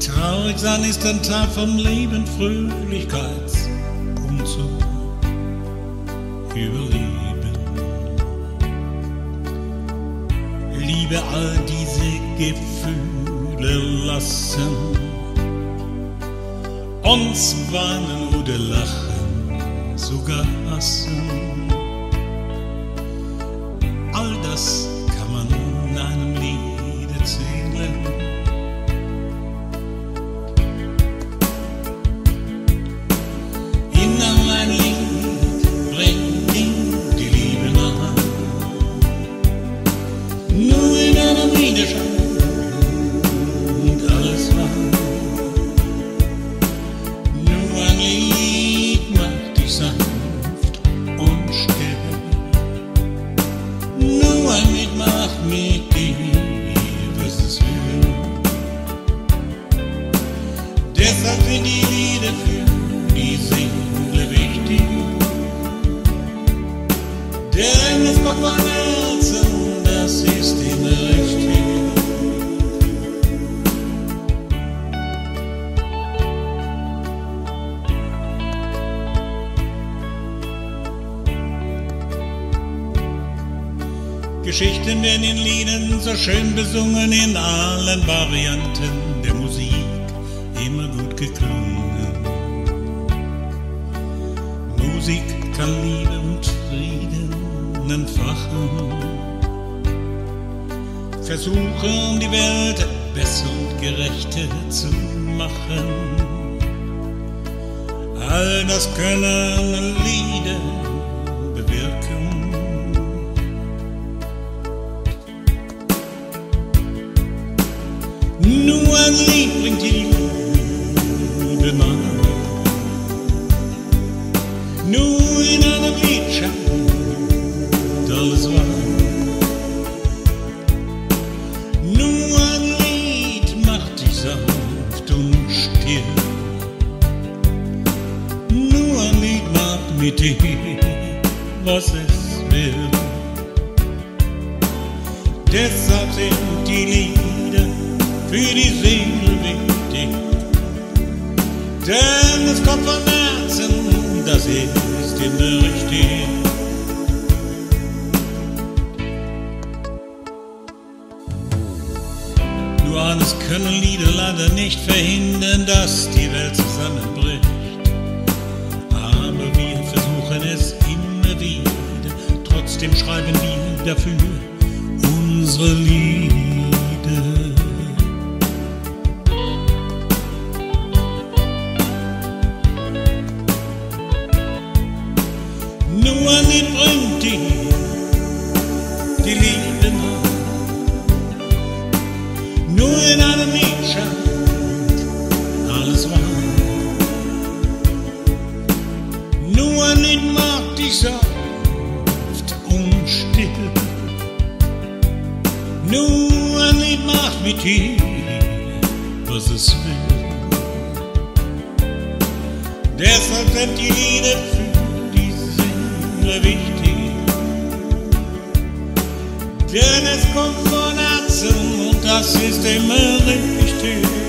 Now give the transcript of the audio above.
Traurig sein ist ein Teil vom Leben, Fröhlichkeitsumzug überleben. Liebe all diese Gefühle lassen, uns weinen oder lachen, sogar hassen. All das Lied erscheint alles wahr. Nur ein Lied macht dich sanft und still. Nur ein Lied macht mit dir, was es will. Deshalb sind die Lieder für die Seele wichtig. Denn es kommt von Geschichten werden in Liedern so schön besungen in allen Varianten der Musik, immer gut geklungen. Musik kann Liebe und Frieden entfachen. Versuchen die Welt besser und gerechter zu machen. All das können Lieder bewirken. Nur ein Lied bringt die Liebe nahe. Nur in einem Lied alles wahr. Nur ein Lied macht dich sanft und still. Nur ein Lied macht mit dir, was es will. Deshalb sind die Lieder für die Seele wichtig. Denn es kommt von Herzen, das ist immer richtig. Nur eines können Lieder leider nicht verhindern, dass die Welt zusammenbricht. Aber wir versuchen es immer wieder, trotzdem schreiben wir dafür unsere Lieder. In einem Lied scheint alles wahr. Nur Lied macht dich sanft und still. Nur Lied macht mit dir, was es will. Deshalb sind die Lieder für die Seele wichtig. Denn es kommt von Herzen das ist immer richtig.